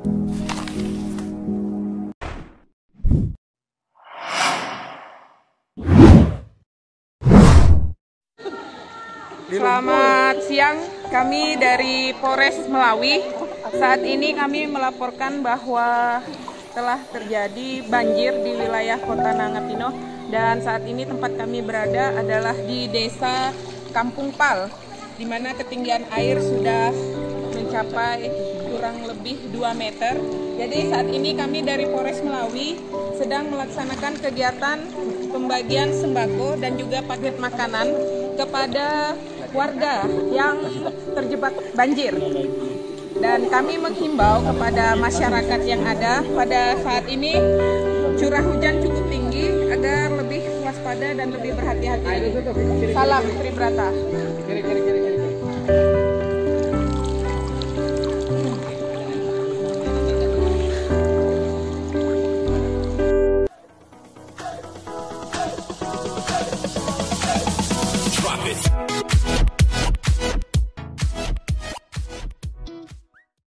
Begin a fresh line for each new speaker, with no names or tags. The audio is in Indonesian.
Selamat siang, kami dari Polres Melawi. Saat ini kami melaporkan bahwa telah terjadi banjir di wilayah Kota Nangatino dan saat ini tempat kami berada adalah di Desa Kampung Pal di mana ketinggian air sudah mencapai kurang lebih 2 meter. Jadi saat ini kami dari Polres Melawi sedang melaksanakan kegiatan pembagian sembako dan juga paket makanan kepada warga yang terjebak banjir. Dan kami menghimbau kepada masyarakat yang ada pada saat ini curah hujan cukup tinggi agar lebih waspada dan lebih berhati-hati. Salam Tribrata.